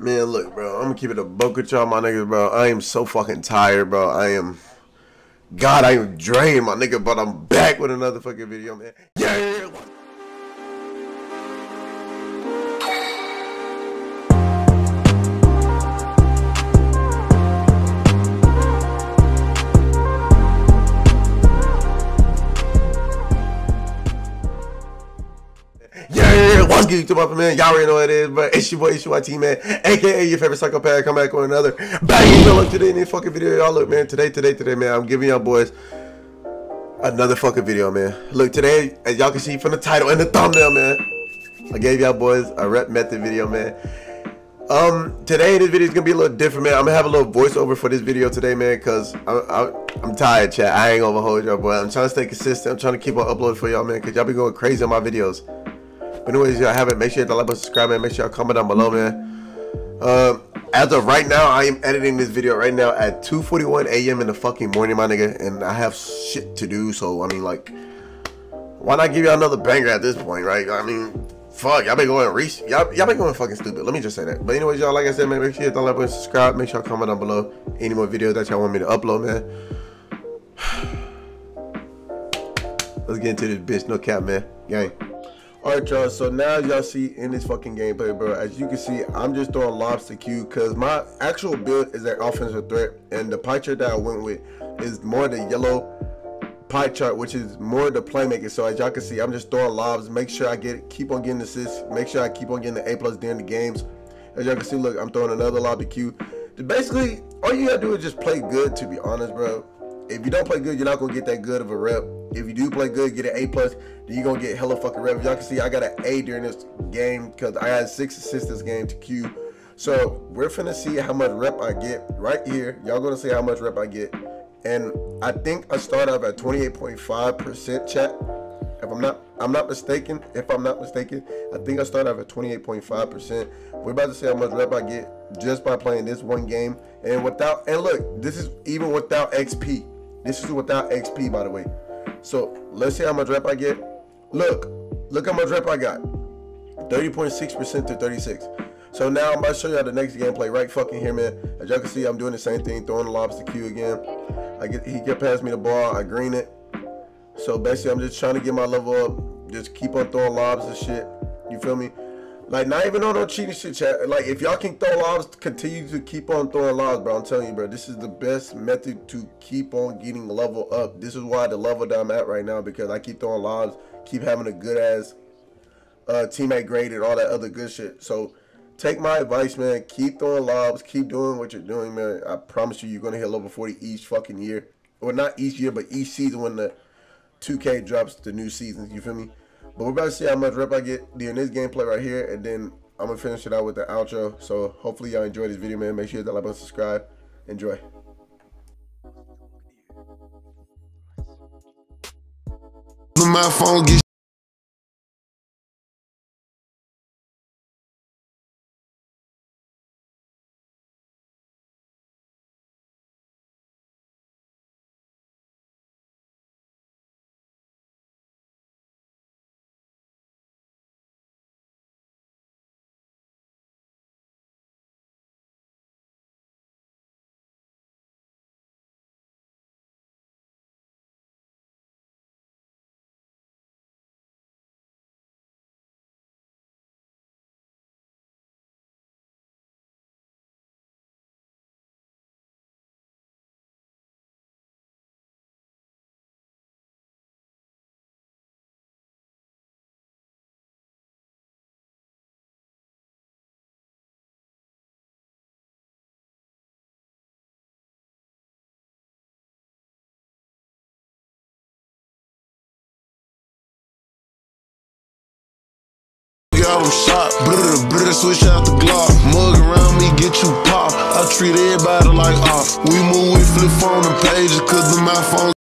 Man, look, bro. I'm gonna keep it a book with y'all, my niggas, bro. I am so fucking tired, bro. I am. God, I am drained, my nigga, but I'm back with another fucking video, man. Yeah. Good, YouTube, man? Y'all already know what it is, but it's your boy, it's your YT, man, aka your favorite psychopath. Come back with another video look today in this fucking video. Y'all look, man, today, today, today, man, I'm giving y'all boys another fucking video, man. Look, today, as y'all can see from the title and the thumbnail, man, I gave y'all boys a rep method video, man. Um, today this video is gonna be a little different, man. I'm gonna have a little voiceover for this video today, man, cause I'm, I'm, I'm tired, chat. I ain't gonna hold y'all, boy. I'm trying to stay consistent. I'm trying to keep on uploading for y'all, man, cause y'all be going crazy on my videos. But anyways, y'all haven't, make sure you hit the like button, subscribe, man. Make sure y'all comment down below, man. Um, as of right now, I am editing this video right now at 2:41 a.m. in the fucking morning, my nigga, and I have shit to do. So I mean, like, why not give y'all another banger at this point, right? I mean, fuck, y'all been going reach, y'all y'all been going fucking stupid. Let me just say that. But anyways, y'all, like I said, man, make sure you hit the like button, subscribe. Make sure y'all comment down below any more videos that y'all want me to upload, man. Let's get into this bitch, no cap, man. Gang. Alright y'all, so now y'all see in this fucking gameplay, bro, as you can see, I'm just throwing lobs to Q because my actual build is an offensive threat and the pie chart that I went with is more the yellow pie chart, which is more the playmaker. So as y'all can see, I'm just throwing lobs, make sure I get keep on getting assists, make sure I keep on getting the A plus during the games. As y'all can see, look, I'm throwing another lob to Q. Basically, all you gotta do is just play good to be honest, bro. If you don't play good, you're not gonna get that good of a rep. If you do play good, get an A plus, then you're gonna get hella fucking rep. Y'all can see I got an A during this game because I had six assists this game to Q. So we're finna see how much rep I get right here. Y'all gonna see how much rep I get. And I think I start off at 28.5% chat. If I'm not I'm not mistaken, if I'm not mistaken, I think I start off at 28.5%. We're about to see how much rep I get just by playing this one game. And without and look, this is even without XP. This is without XP, by the way. So let's see how much rep I get. Look, look how much rep I got. 30.6% to 36. So now I'm about to show y'all the next gameplay right fucking here, man. As y'all can see, I'm doing the same thing, throwing the lobster Q again. I get he get past me the ball, I green it. So basically, I'm just trying to get my level up. Just keep on throwing lobs and shit. You feel me? Like, not even on no cheating shit, chat. Like, if y'all can throw lobs, continue to keep on throwing lobs, bro. I'm telling you, bro. This is the best method to keep on getting level up. This is why the level that I'm at right now, because I keep throwing lobs, keep having a good ass uh, teammate grade and all that other good shit. So, take my advice, man. Keep throwing lobs. Keep doing what you're doing, man. I promise you, you're going to hit level 40 each fucking year. Or not each year, but each season when the 2K drops the new seasons. You feel me? But we're about to see how much rep I get during this gameplay right here, and then I'm gonna finish it out with the outro. So hopefully y'all enjoy this video, man. Make sure you hit that like button, subscribe. Enjoy. My phone got him shot. Brr, brr, switch out the Glock. Mug around me, get you pop. I treat everybody like off. We move, we flip on the pages, cause the my phone.